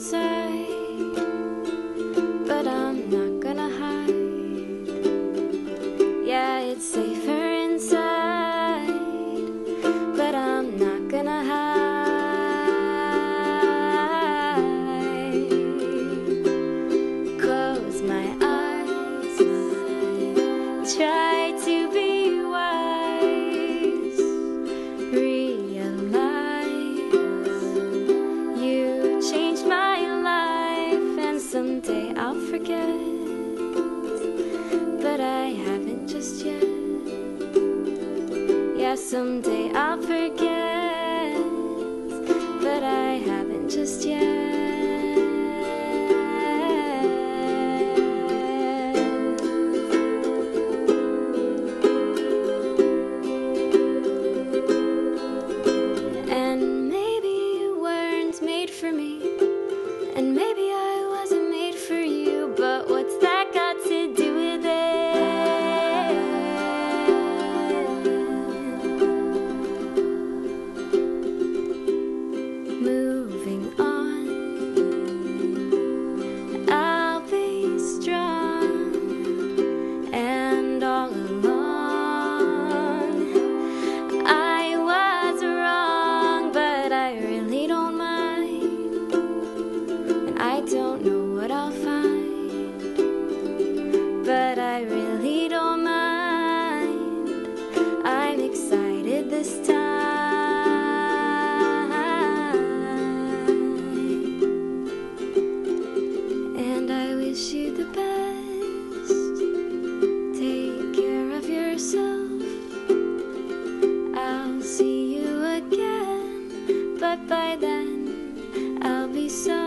inside, but I'm not gonna hide. Yeah, it's safer inside, but I'm not gonna hide. Close my eyes, try to. But I haven't just yet. Yeah, someday I'll forget, but I haven't just yet. And maybe it weren't made for me and maybe by then I'll be someone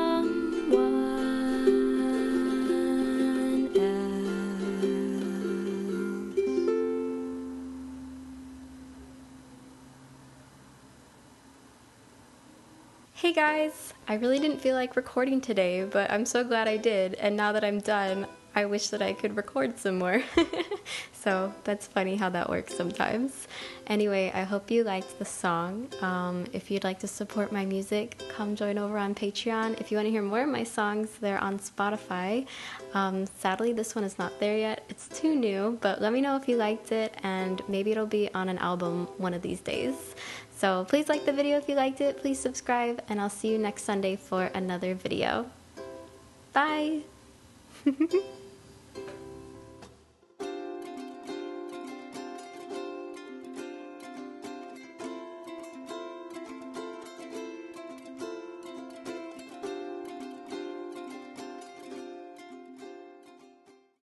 Hey guys! I really didn't feel like recording today, but I'm so glad I did, and now that I'm done, I wish that I could record some more. so that's funny how that works sometimes. Anyway, I hope you liked the song. Um, if you'd like to support my music, come join over on Patreon. If you want to hear more of my songs, they're on Spotify. Um, sadly, this one is not there yet. It's too new, but let me know if you liked it, and maybe it'll be on an album one of these days. So please like the video if you liked it, please subscribe, and I'll see you next Sunday for another video. Bye!